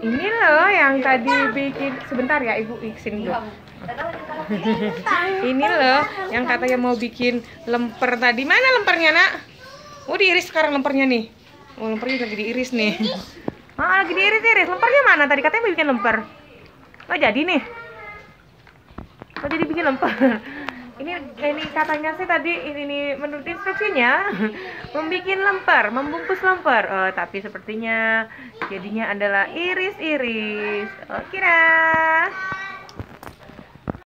Ini loh yang tadi bikin sebentar ya ibu sini dulu. Ini loh yang katanya mau bikin lemper tadi. Mana lempernya nak? Oh diiris sekarang lempernya nih. Oh lempernya lagi diiris nih. Ah lagi diiris-iris. Lempernya mana? Tadi katanya mau bikin lemper. Oh jadi nih. Oh jadi bikin lemper. Ini katanya sih tadi ini, ini menurut instruksinya membuat lemper, membungkus lemper. Oh, tapi sepertinya jadinya adalah iris-iris. Oke dah.